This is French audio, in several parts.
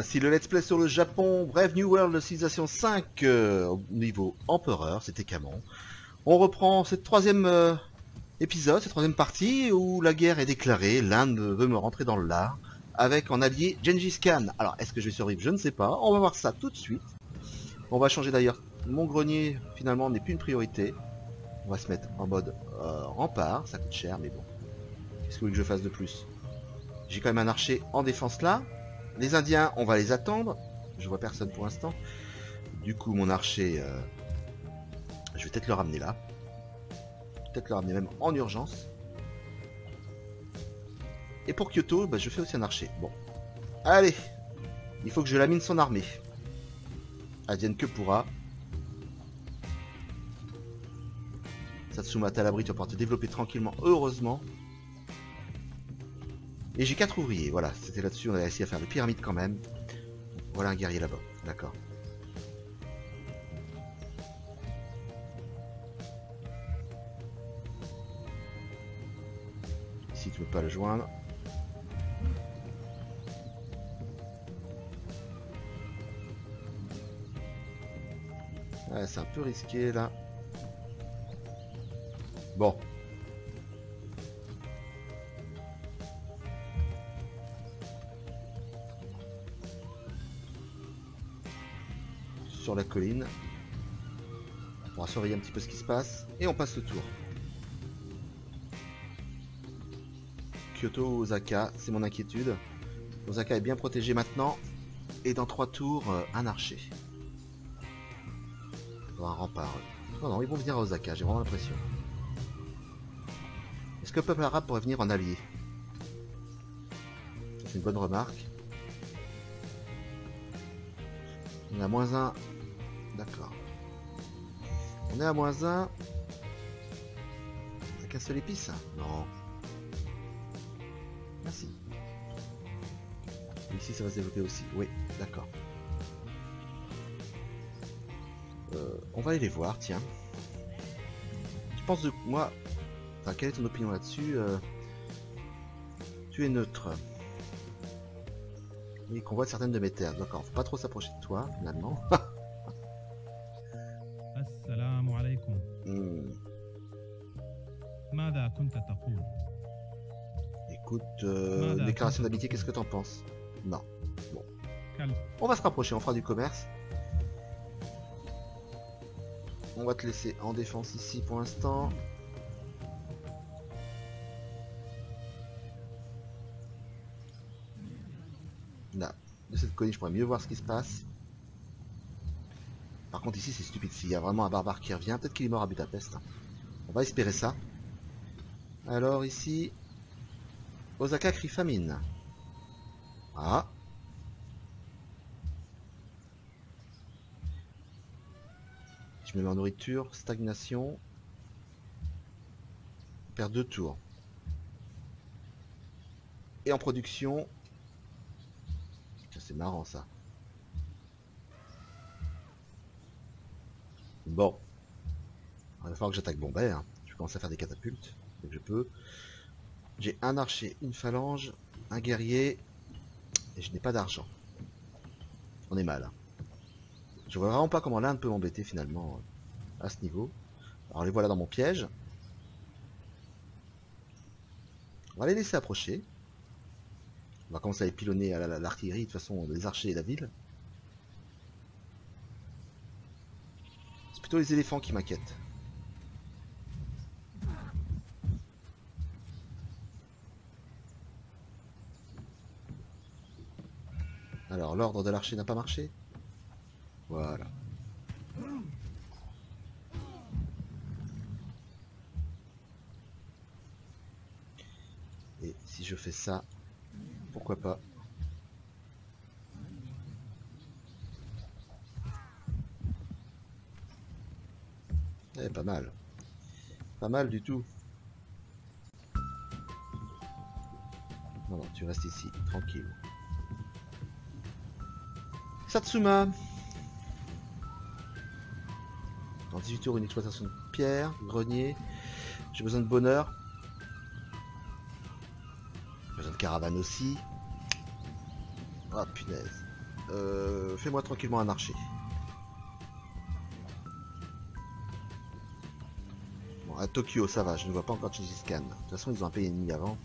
voici le let's play sur le Japon, Brave New World Civilization 5 euh, au niveau Empereur, c'était Camon. On reprend cette troisième euh, épisode, cette troisième partie où la guerre est déclarée, l'Inde veut me rentrer dans le lard, avec en allié Gengis Khan. Alors est-ce que je vais survivre Je ne sais pas, on va voir ça tout de suite. On va changer d'ailleurs, mon grenier finalement n'est plus une priorité. On va se mettre en mode euh, rempart, ça coûte cher mais bon. Qu'est-ce que vous voulez que je fasse de plus? J'ai quand même un archer en défense là. Les Indiens, on va les attendre. Je vois personne pour l'instant. Du coup, mon archer, euh, je vais peut-être le ramener là. Peut-être le ramener même en urgence. Et pour Kyoto, bah, je fais aussi un archer. Bon. Allez Il faut que je lamine son armée. Advienne que pourra. Satsuma, t'es à l'abri, tu vas pouvoir te développer tranquillement, heureusement. Et j'ai 4 ouvriers, voilà, c'était là-dessus, on a réussi à faire le pyramide quand même. Voilà un guerrier là-bas, d'accord. Ici, tu peux pas le joindre. Ouais, c'est un peu risqué là. Bon, On pourra surveiller un petit peu ce qui se passe. Et on passe le tour. Kyoto, Osaka, c'est mon inquiétude. Osaka est bien protégé maintenant. Et dans trois tours, euh, un archer. Un rempart. Non, non, ils vont venir à Osaka, j'ai vraiment l'impression. Est-ce que le peuple arabe pourrait venir en allié? C'est une bonne remarque. On à moins 1. D'accord. On est à moins 1. Avec un seul épice Non. Si. Ici ça va se développer aussi. Oui, d'accord. Euh, on va aller les voir, tiens. Tu penses de moi Enfin, quelle est ton opinion là-dessus euh, Tu es neutre. Oui, qu'on voit certaines de mes terres. D'accord, faut pas trop s'approcher de toi, finalement. déclaration d'amitié, qu'est-ce que t'en penses? Non. Bon. On va se rapprocher, on fera du commerce. On va te laisser en défense ici pour l'instant. Là, de cette colline, je pourrais mieux voir ce qui se passe. Par contre, ici, c'est stupide. S'il y a vraiment un barbare qui revient, peut-être qu'il est mort à Budapest. On va espérer ça. Alors ici, Osaka crie famine. Ah, Je me mets en nourriture, stagnation. Perd deux tours. Et en production. C'est marrant ça. Bon. Il va falloir que j'attaque Bombay. hein. Je vais commencer à faire des catapultes. Dès je peux. J'ai un archer, une phalange, un guerrier. Et je n'ai pas d'argent. On est mal. hein. Je vois vraiment pas comment l'Inde peut m'embêter finalement à ce niveau. Alors les voilà dans mon piège. On va les laisser approcher. On va commencer à les l'artillerie, de toute façon les archers et la ville. C'est plutôt les éléphants qui m'inquiètent. Alors l'ordre de l'archer n'a pas marché Voilà. Et si je fais ça, pourquoi pas? Eh, pas mal. Pas mal du tout. Non, non, tu restes ici, tranquille. Satsuma. Dans 18 tours, une exploitation de pierre, grenier. J'ai besoin de bonheur. J'ai besoin de caravane aussi. Ah punaise. Euh, Fais-moi tranquillement un archer. Bon, à Tokyo, ça va, je ne vois pas encore Gengis Khan. De toute façon, ils ont un pays ennemi avant.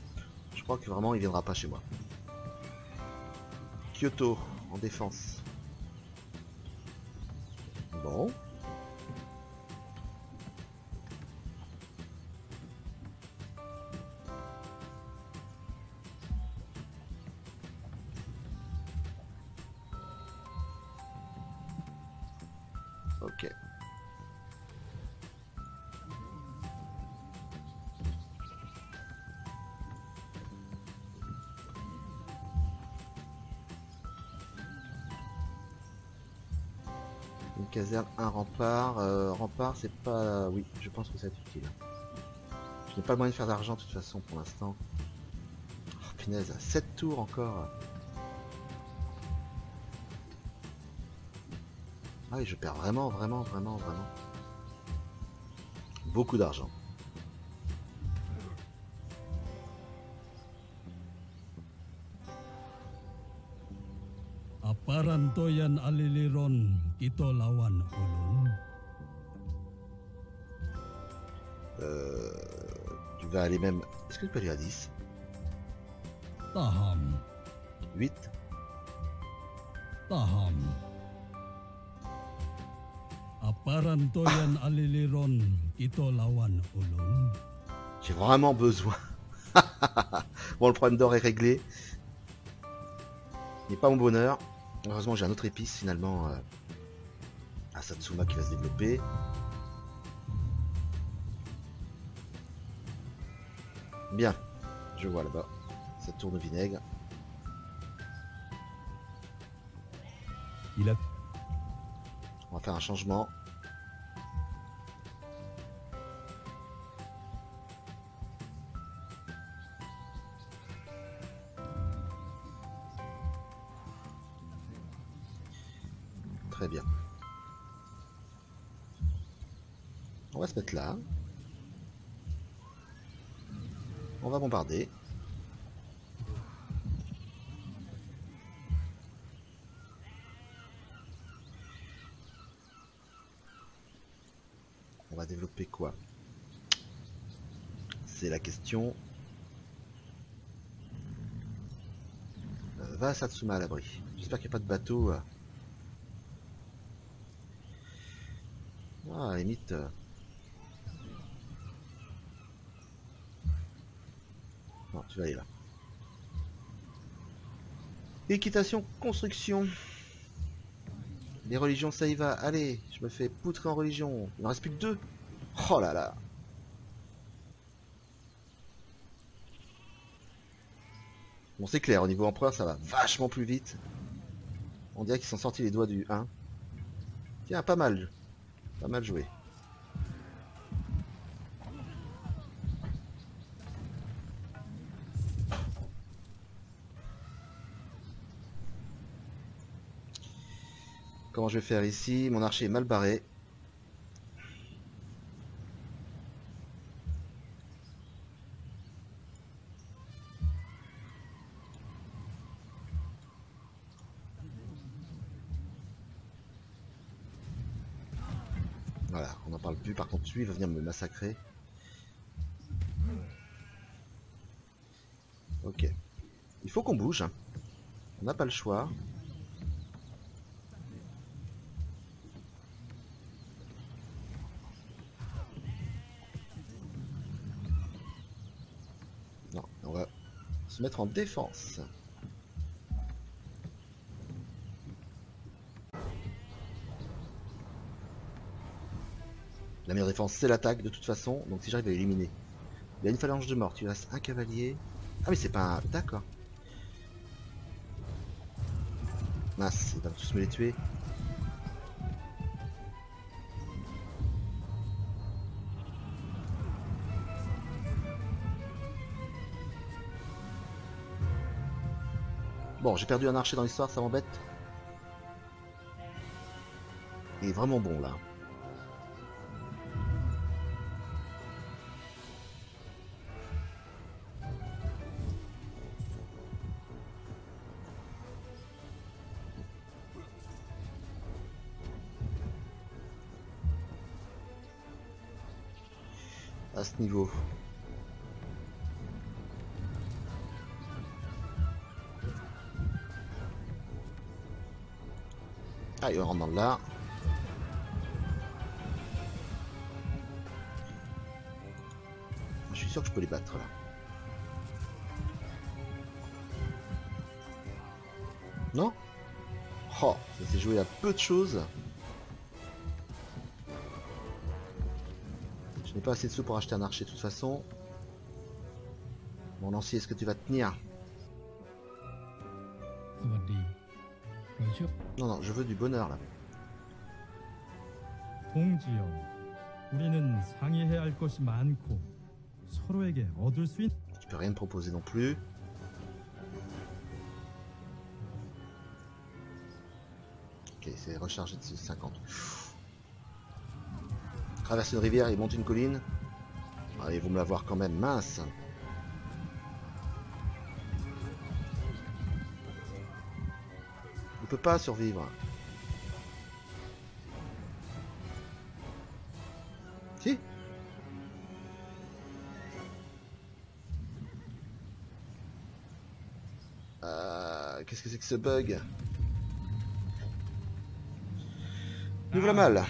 Je crois que vraiment, il viendra pas chez moi. Kyoto, en défense. Ok. Une caserne, un rempart. Euh, rempart, c'est pas... Oui, je pense que être utile. Je n'ai pas moyen de faire d'argent de toute façon pour l'instant. Oh, punaise, 7 tours encore. Ah oui, je perds vraiment, vraiment, vraiment, vraiment. Beaucoup d'argent. Aparan to yan aliliron kito lawan ulun. Euh, tu vas aller même... Est-ce que tu peux aller à 10 Taham, 8 taham. J'ai vraiment besoin. bon, le problème d'or est réglé. Il n'est pas mon bonheur. Heureusement, j'ai un autre épice finalement euh, à Satsuma qui va se développer. Bien, je vois là-bas. Ça tourne au vinaigre. Il a On va faire un changement. Là. On va bombarder. On va développer quoi? C'est la question. Euh, va à Satsuma à l'abri. J'espère qu'il n'y a pas de bateau. euh. Ah, limite. Non, tu vas aller là. Équitation, construction. Les religions, ça y va. Allez, je me fais poutrer en religion. Il en reste plus que deux. Oh là là. Bon, c'est clair, au niveau empereur, ça va vachement plus vite. On dirait qu'ils sont sortis les doigts du 1. Tiens, pas mal. Pas mal joué. Je vais faire ici Mon archer est mal barré. Voilà, on n'en parle plus. Par contre, lui, il va venir me massacrer. Ok. Il faut qu'on bouge. hein. On n'a pas le choix. On va se mettre en défense. La meilleure défense, c'est l'attaque de toute façon, donc si j'arrive à éliminer. Il y a une phalange de mort, tu restes un cavalier. Ah mais c'est pas un... D'accord. Mince, ils vont tous me les tuer. Bon, j'ai perdu un archer dans l'histoire, ça m'embête. est vraiment bon là. À ce niveau. On rentre là. Je suis sûr que je peux les battre là. Non? Oh, ça s'est joué à peu de choses. Je n'ai pas assez de sous pour acheter un archer de toute façon. Mon lancier, est-ce que tu vas tenir? Non, non, je veux du bonheur là. Tu peux rien me proposer non plus. Ok, c'est rechargé de 50. Traverse une rivière et monte une colline. Allez, vous me la voir quand même, mince. On peut pas survivre. Si euh, Qu'est-ce que c'est que ce bug? Nous voilà mal.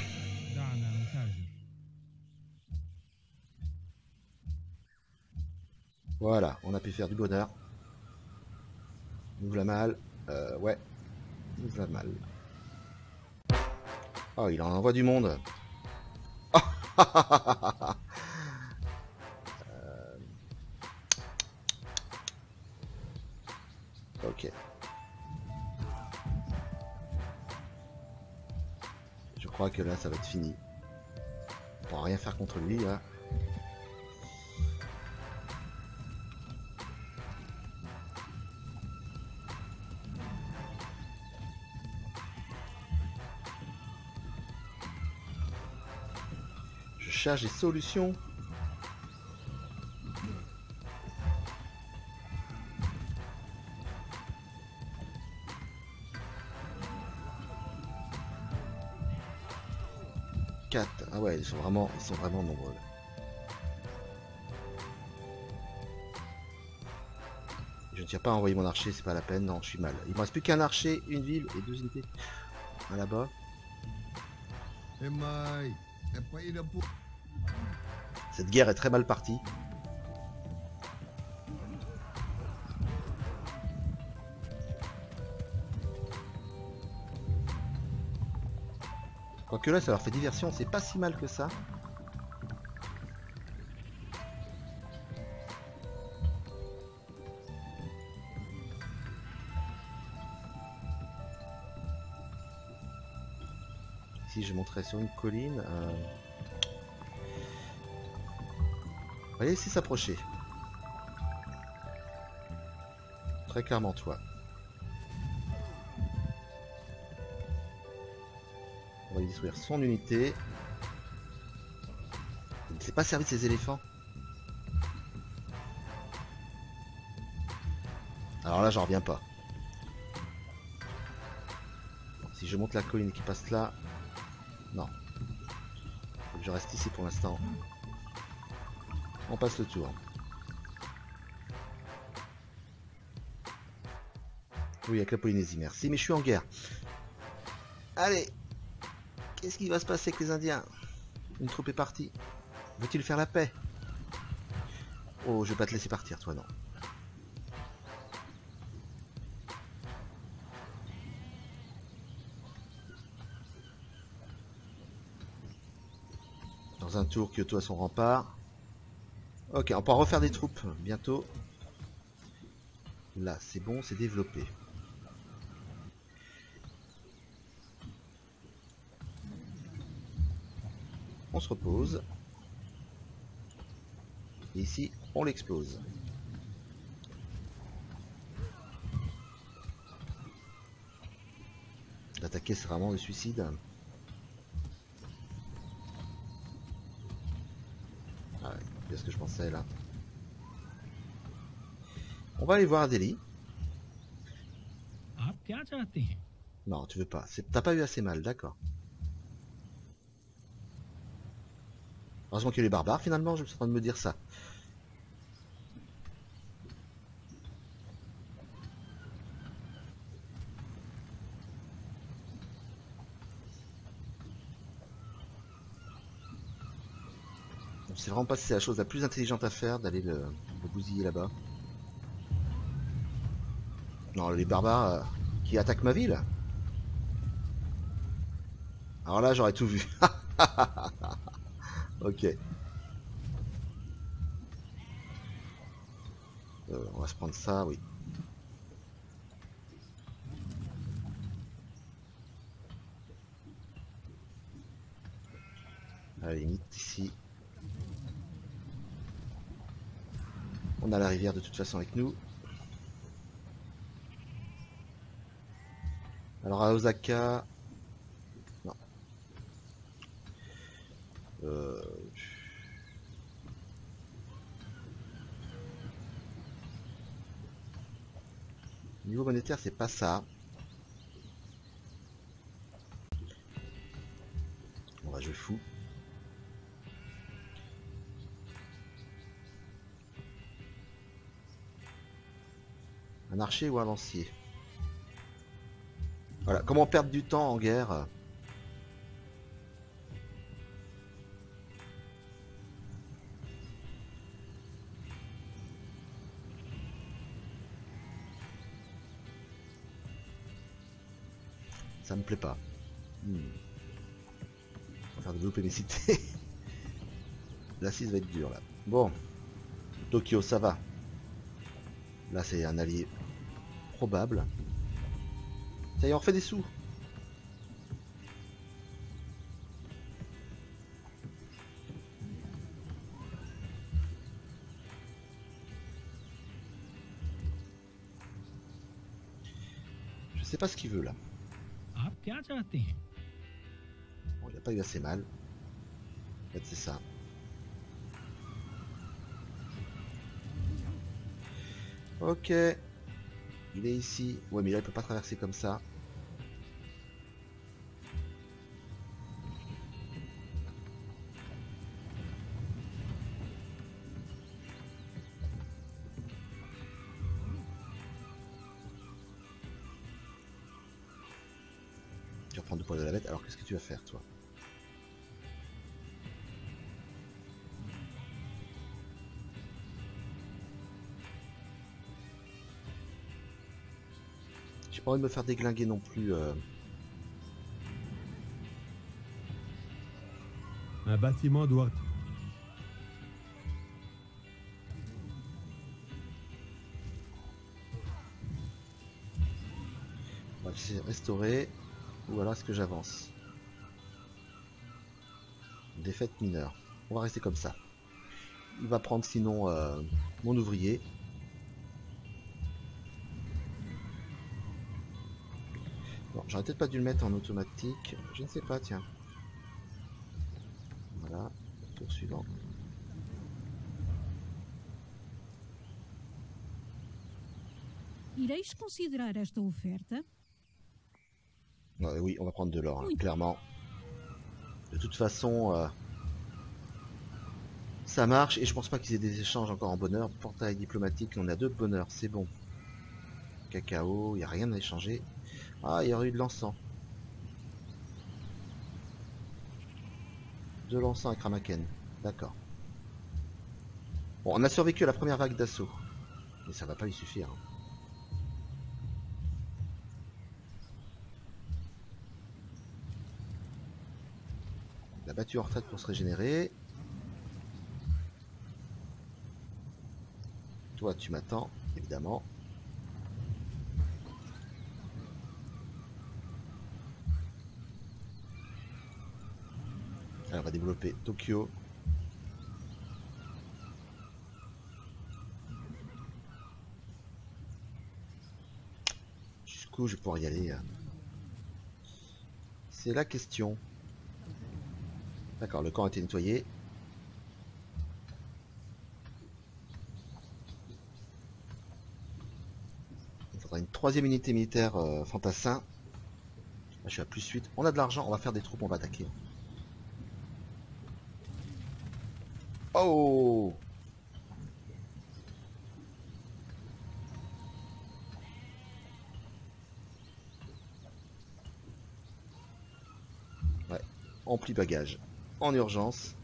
Voilà, on a pu faire du bonheur. Nous voilà mal. Euh, ouais. Nous voilà mal. Oh, il en envoie du monde. Euh, Ok. Je crois que là, ça va être fini. On pourra rien faire contre lui, là. Cherche des solutions. Ah ouais, ils sont vraiment, ils sont vraiment nombreux. Je ne tiens pas à envoyer mon archer, c'est pas la peine. Non, je suis mal. Il me reste plus qu'un archer, une ville et deux unités. Un là-bas. Cette guerre est très mal partie. Quoique là, ça leur fait diversion, c'est pas si mal que ça. Si je monterais sur une colline... euh, on va s'approcher. Très clairement toi. On va lui détruire son unité. Il ne s'est pas servi de ses éléphants. Alors là, j'en reviens pas. Si je monte la colline qui passe là... Non. Je reste ici pour l'instant. On passe le tour. Oui, avec la Polynésie, merci, mais je suis en guerre. Allez Qu'est-ce qui va se passer avec les Indiens? Une troupe est partie. Veut-il faire la paix? Oh, je vais pas te laisser partir, toi, non. Dans un tour, Kyoto à son rempart. Ok, on pourra refaire des troupes bientôt. Là, c'est bon, c'est développé. On se repose. Et ici, on l'explose. L'attaquer, c'est vraiment le suicide. c'est là on va aller voir Adélie. Non, tu veux pas. T'as pas eu assez mal, d'accord. Heureusement qu'il y a les barbares, finalement, je suis en train de me dire ça. C'est vraiment pas la chose la plus intelligente à faire d'aller le bousiller là-bas. Non, les barbares euh, qui attaquent ma ville alors là, j'aurais tout vu. ok. Euh, on va se prendre ça, oui. À la limite, ici. On a la rivière de toute façon avec nous. Alors à Osaka, Euh, Niveau monétaire, c'est pas ça. On va jouer fou. Un archer ou un lancier? Voilà, comment perdre du temps en guerre? Ça me plaît pas. Hmm. On va faire développer mes cités. 6 va être dur là. Bon. Tokyo, ça va. Là, c'est un allié probable. Ça y est, on refait des sous. Je sais pas ce qu'il veut là. Bon, il a pas eu assez mal. En fait, c'est ça. Ok. Il est ici. Ouais, mais là, il peut pas traverser comme ça. Tu vas prendre le poids de la bête. Alors, qu'est-ce que tu vas faire, toi? Pas envie de me faire déglinguer non plus. euh. Un bâtiment doit... On va restaurer. Ou alors est-ce que j'avance? Défaite mineure. On va rester comme ça. Il va prendre sinon euh, mon ouvrier. J'aurais peut-être pas dû le mettre en automatique. Je ne sais pas, tiens. Voilà, tour suivant. Ireis considerar esta oferta? Ouais, oui, on va prendre de l'or, hein, Oui. clairement. De toute façon, euh, ça marche et je pense pas qu'ils aient des échanges encore en bonheur. Portail diplomatique, on a deux bonheurs, c'est bon. Cacao, il a rien à échanger. Ah, il y aurait eu de l'encens. De l'encens avec Ramaken, d'accord. Bon, on a survécu à la première vague d'assaut. Mais ça va pas lui suffire. hein. Il a battu en retraite pour se régénérer. Toi, tu m'attends, évidemment. Tokyo. Jusqu'où je vais pouvoir y aller C'est la question. D'accord, le camp a été nettoyé. Il faudra une troisième unité militaire euh, fantassin. Je suis à plus 8. On a de l'argent, on va faire des troupes, on va attaquer. Oh Ouais, ampli bagage. En urgence.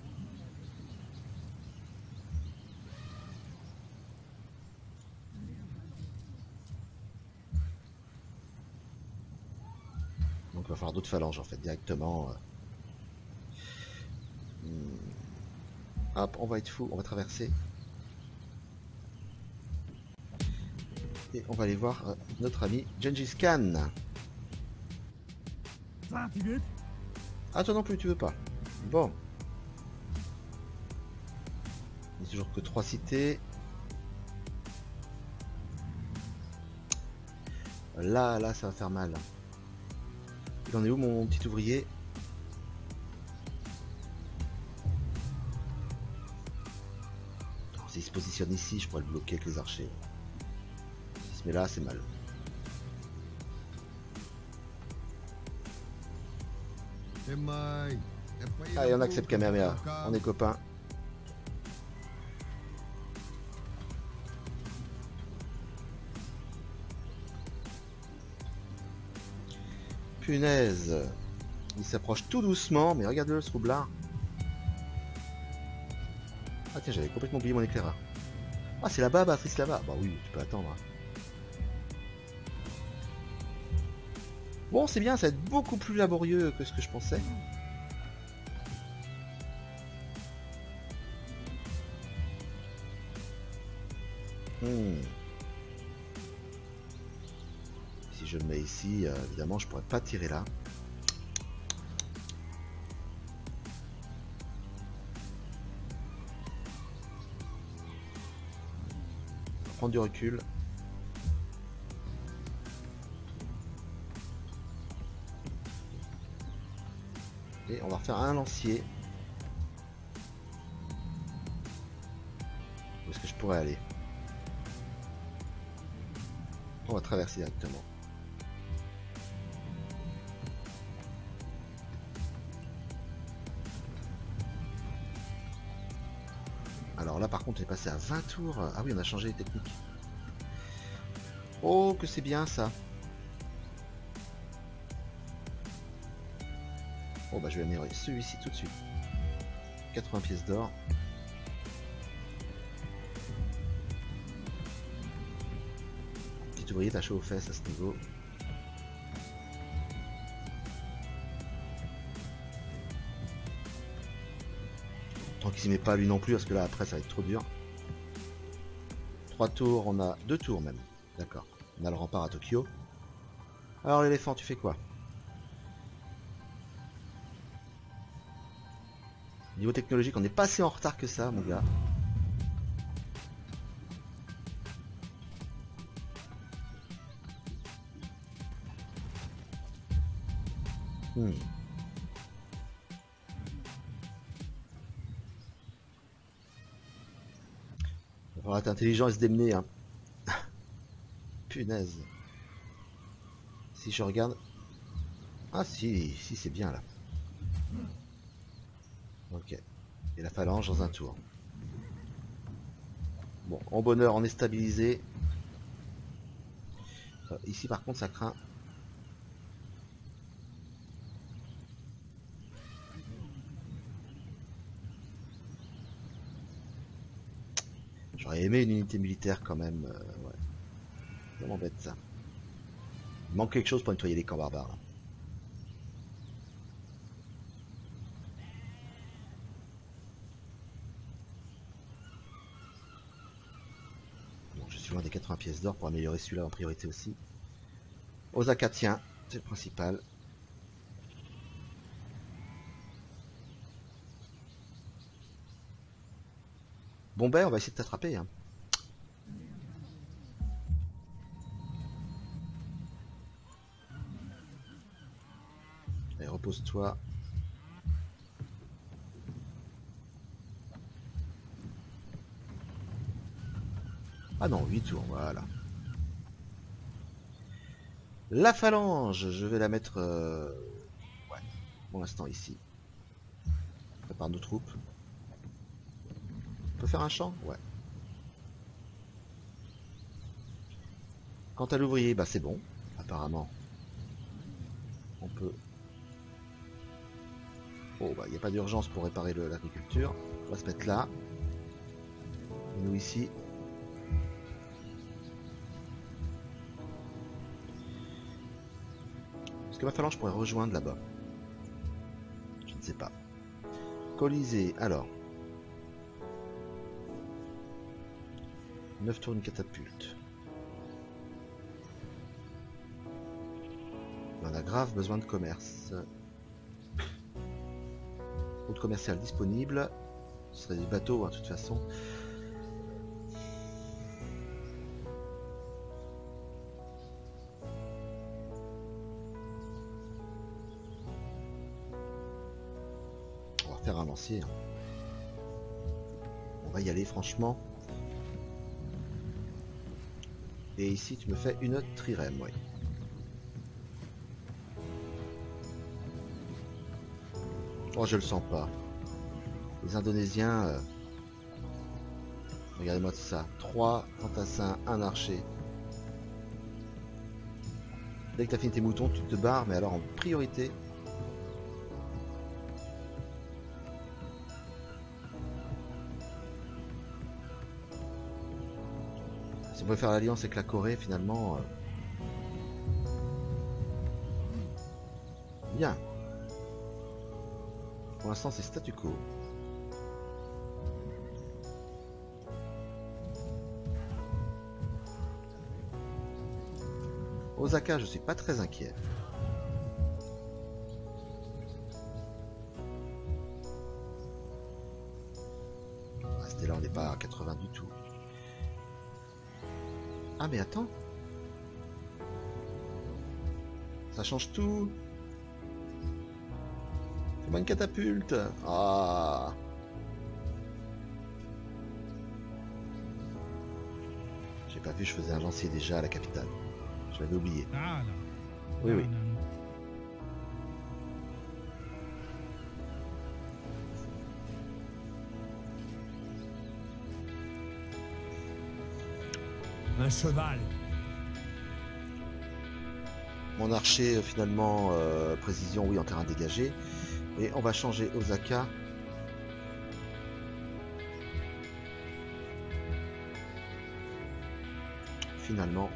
Donc il va falloir d'autres phalanges en fait directement. euh. Hmm. Hop, on va être fou, on va traverser. Et on va aller voir euh, notre ami Gengis Khan. Ah toi non plus tu veux pas. Bon. Il n'y a toujours que trois cités. Là, là, ça va faire mal. Il en est où mon petit ouvrier? Positionne ici, je pourrais le bloquer avec les archers. S'il se met là, c'est mal. Allez, on accepte Kamehameha. On est copains. Punaise. Il s'approche tout doucement, mais regarde-le ce. Tiens, j'avais complètement oublié mon éclaireur. Ah, c'est là-bas, Patrice, là-bas. Bah oui, tu peux attendre. Bon, c'est bien, ça va être beaucoup plus laborieux que ce que je pensais. Hmm. Si je le mets ici, euh, évidemment, je pourrais pas tirer là. Du recul. Et on va refaire un lancier. Où est-ce que je pourrais aller? On va traverser directement. Là par contre on est passé à 20 tours. Ah oui on a changé les techniques. Oh que c'est bien ça. Bon bah je vais améliorer celui-ci tout de suite. 80 pièces d'or. Petit ouvrier t'as chaud aux fesses à ce niveau. Qu'il s'y met pas lui non plus parce que là après ça va être trop dur. Trois tours, on a deux tours même. D'accord. On a le rempart à Tokyo. Alors l'éléphant, tu fais quoi? Niveau technologique, on n'est pas si en retard que ça, mon gars. Il va être intelligent. Hein. Punaise. Si je regarde... Ah si, si c'est bien là. Ok. Et la phalange dans un tour. Bon, en bonheur, on est stabilisé. Ici par contre ça craint. J'aurais aimé une unité militaire quand même. euh, ouais. Ça m'embête ça. Manque quelque chose pour nettoyer les camps barbares. Bon, je suis loin des 80 pièces d'or pour améliorer celui-là en priorité aussi. Osaka tient, c'est le principal. Bon ben, on va essayer de t'attraper. Hein. Allez, repose-toi. Ah non, 8 tours, voilà. La phalange, je vais la mettre euh, pour l'instant ici. Prépare nos troupes. Peut faire un champ Ouais. Quant à l'ouvrier, bah c'est bon, apparemment. On peut... Oh bah il n'y a pas d'urgence pour réparer l'agriculture. On va se mettre là. Nous ici. Est-ce que ma phalange pourrait rejoindre là-bas? Je ne sais pas. Colisée, alors. 9 tours une catapulte. On a grave besoin de commerce. Route commerciale disponible. Ce serait des bateaux, hein, de toute façon. On va faire un lancier. hein. On va y aller, franchement. Et ici, tu me fais une trirème, oui. Oh, je le sens pas. Les Indonésiens... euh, Regardez-moi ça. 3 fantassins, un archer. Dès que t'as fini tes moutons, tu te barres, mais alors en priorité... Si on peut faire l'alliance avec la Corée, finalement... euh, Bien. Pour l'instant, c'est statu quo. Osaka, je suis pas très inquiet. Ah mais attends. Ça change tout. Fais-moi une catapulte. Ah. J'ai pas vu, je faisais un lancer déjà à la capitale. Je l'avais oublié. Ah. Oui, oui. Ah, cheval. Mon archer, euh, finalement, euh, précision, oui, en terrain dégagé. Et on va changer Osaka. Finalement.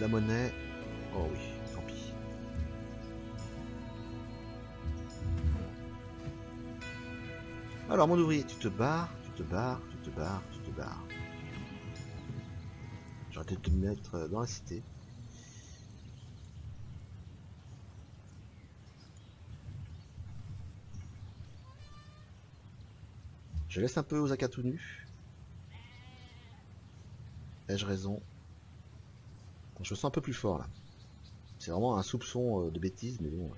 La monnaie. Oh oui, tant pis. Alors, mon ouvrier, tu te barres, te barres, tu te barres, tu te barres. J'aurais dû te mettre dans la cité. Je laisse un peu Osaka tout nu. Ai-je raison? Je me sens un peu plus fort là. C'est vraiment un soupçon euh, de bêtise, mais bon.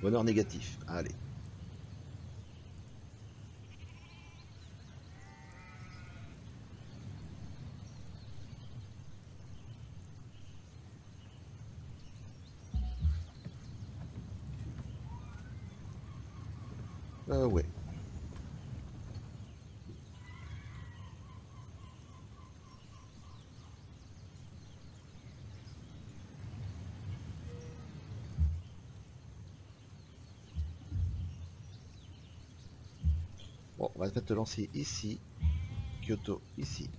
Bonheur négatif. Allez. Euh, ouais. Te lancer ici. Kyoto, ici.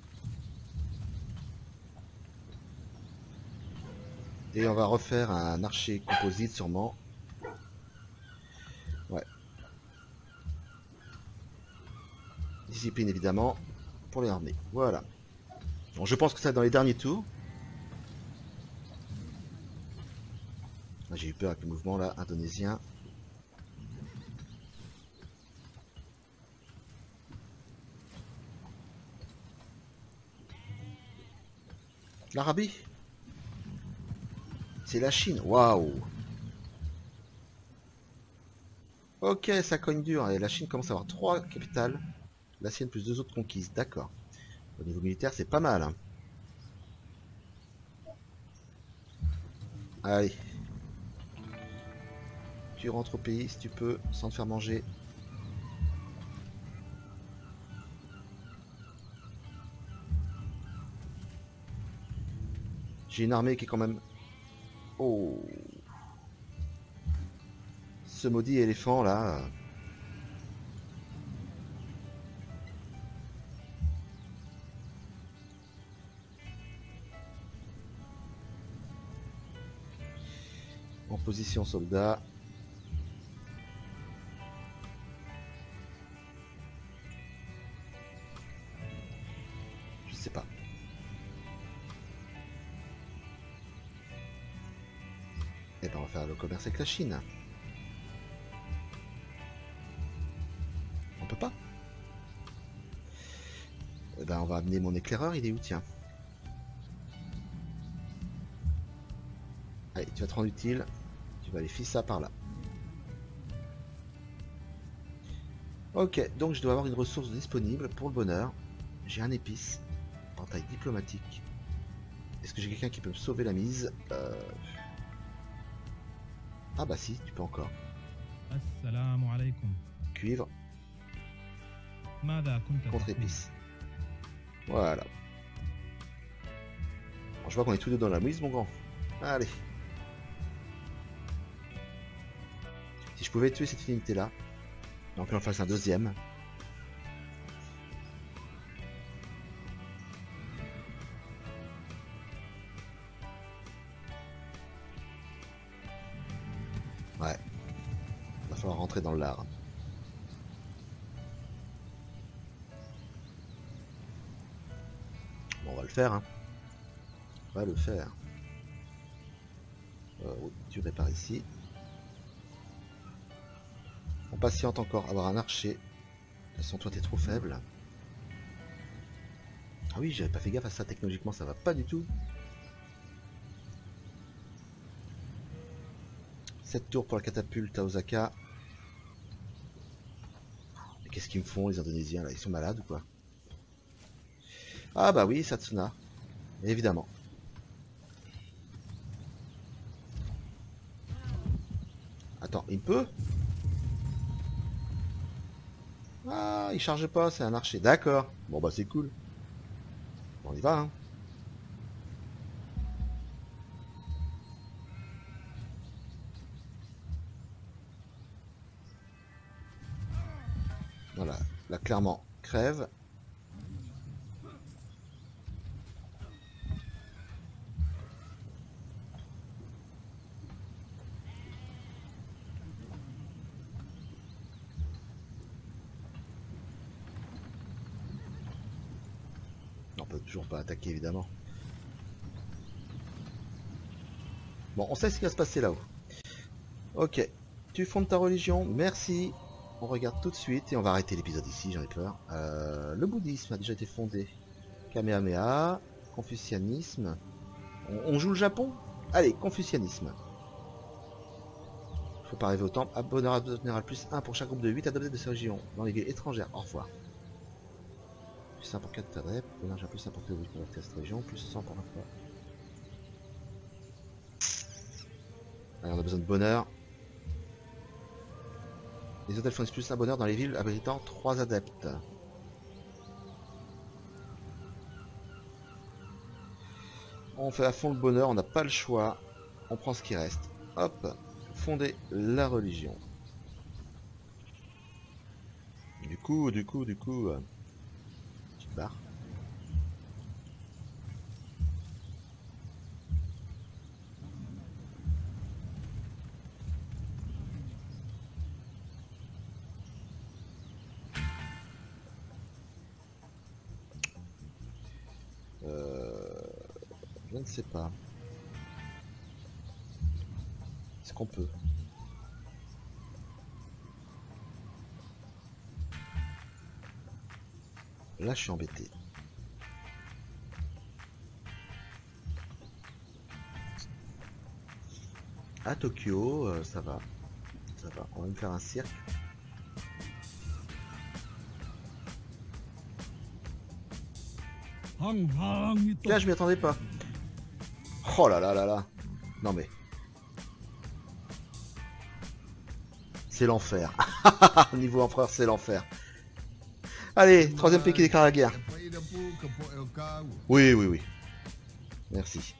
Et on va refaire un archer composite sûrement. Ouais. Discipline évidemment pour les armées. Voilà. Bon, je pense que ça dans les derniers tours. Ah, J'ai eu peur avec le mouvement là, indonésien. L'Arabie C'est la Chine. Waouh Ok, ça cogne dur. Et la Chine commence à avoir trois capitales. La sienne plus deux autres conquises. D'accord. Au niveau militaire, c'est pas mal. hein. Allez. Tu rentres au pays si tu peux, sans te faire manger. J'ai une armée qui est quand même... Oh Ce maudit éléphant là... En position soldat. Et ben on va faire le commerce avec la Chine. On peut pas Eh ben on va amener mon éclaireur, il est où tiens? Allez, tu vas te rendre utile. Tu vas aller filer ça par là. Ok, donc je dois avoir une ressource disponible pour le bonheur. J'ai un épice en taille diplomatique. Est-ce que j'ai quelqu'un qui peut me sauver la mise? Euh, ah bah si, tu peux encore. Cuivre. Contre épice. Voilà. Bon, je vois qu'on est tous deux dans la mouise, mon grand. Allez. Si je pouvais tuer cette unité-là, donc on en fasse un deuxième. On va le faire, hein. On va le faire. Euh, tu répares ici. On patiente encore, avoir un archer. De toute façon, toi, t'es trop faible. Ah oui, j'avais pas fait gaffe à ça, technologiquement, ça va pas du tout. 7 tours pour la catapulte à Osaka. Qu'est-ce qu'ils me font, les Indonésiens, là? Ils sont malades ou quoi? Ah bah oui, Satsuna. Évidemment. Attends, il peut? Ah, il charge pas, c'est un archer. D'accord. Bon bah c'est cool. On y va, hein. Voilà, là clairement, crève. On peut toujours pas attaquer évidemment. Bon, on sait ce qui va se passer là-haut. Ok, tu fondes ta religion, merci. On regarde tout de suite et on va arrêter l'épisode ici, j'en ai peur. Le bouddhisme a déjà été fondé. Kamehameha, confucianisme. On, joue le Japon? Allez, confucianisme. Faut pas arriver au temple. Ah, bonheur général plus 1 pour chaque groupe de 8 adeptes de ces régions dans les villes étrangères. Au revoir. Plus 1 pour 4 adeptes. Bonheur général plus 1 pour 8 pour cette région. Plus 100 pour 23. Allez, on a besoin de bonheur. Les hôtels fournissent plus un bonheur dans les villes abritant 3 adeptes. On fait à fond le bonheur, on n'a pas le choix. On prend ce qui reste. Hop, fonder la religion. Du coup, du coup, du coup... ne sais pas. Est-ce qu'on peut? Là, je suis embêté. À Tokyo, euh, ça va. Ça va. On va me faire un cirque. Là, je m'y attendais pas. Oh là là là là. Non mais. C'est l'enfer. Niveau empereur, c'est l'enfer. Allez, troisième pays qui déclare la guerre. Oui, oui, oui. Merci.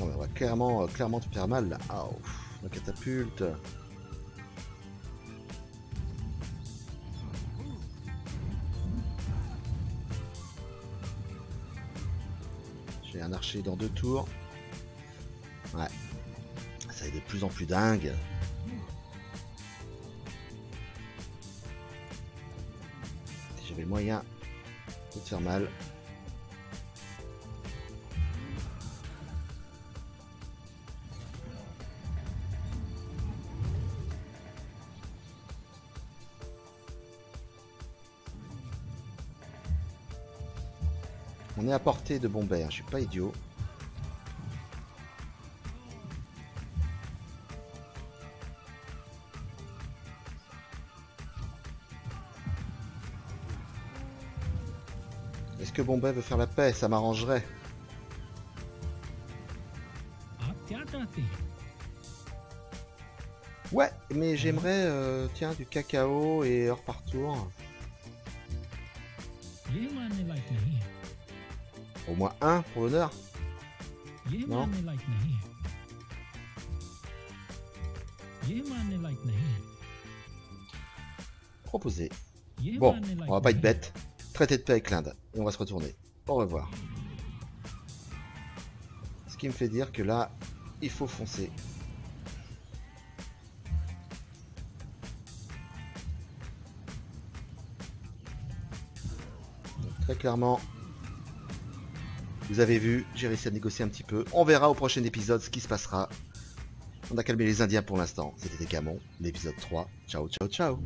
On va clairement, euh, clairement te faire mal là. Ah, la catapulte. Un archer dans deux tours. Ouais. Ça est de plus en plus dingue. J'avais le moyen de te faire mal. À portée de Bombert, je suis pas idiot. Est-ce que Bombay veut faire la paix? Ça m'arrangerait. Ouais, mais j'aimerais, euh, tiens, du cacao et heure par tour. Au moins un pour l'honneur Non Proposé. Bon, on va pas être bête. Traité de paix avec l'Inde. Et on va se retourner. Au revoir. Ce qui me fait dire que là, il faut foncer. Donc, très clairement, vous avez vu, j'ai réussi à négocier un petit peu. On verra au prochain épisode ce qui se passera. On a calmé les Indiens pour l'instant. C'était Camon, l'épisode 3. Ciao, ciao, ciao.